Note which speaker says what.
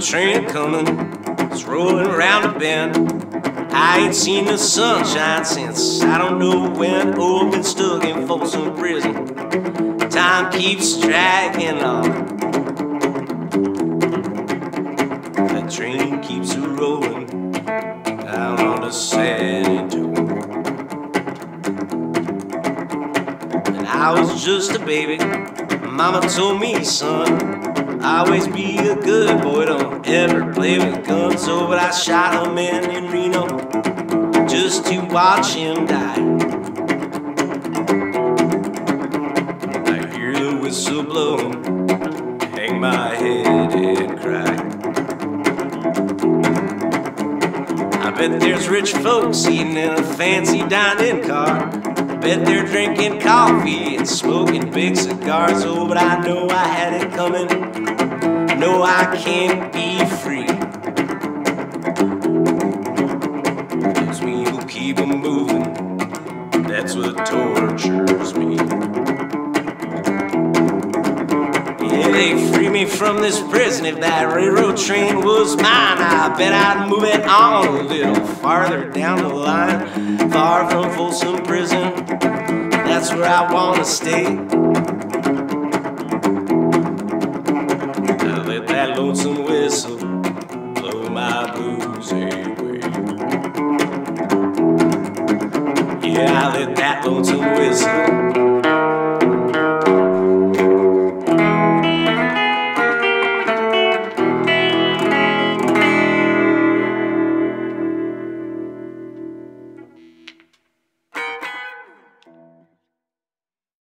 Speaker 1: Train coming, it's rolling around the bend. I ain't seen the sunshine since I don't know when. Oh, been stuck in Folsom Prison. Time keeps dragging on. That train keeps a rolling Antonio. And I was just a baby. Mama told me, son. Always be a good boy, don't ever play with guns. Oh, but I shot a man in Reno just to watch him die. I hear the whistle blowing, hang my head bet there's rich folks eating in a fancy dining car. I bet they're drinking coffee and smoking big cigars. Oh, but I know I had it coming. No, I can't be free. Will keep 'em moving. That's what tortures me. They free me from this prison. If that railroad train was mine, I bet I'd move it on a little farther down the line. Far from Folsom Prison, that's where I wanna stay. I let that lonesome whistle blow my blues away. Yeah, I let that lonesome whistle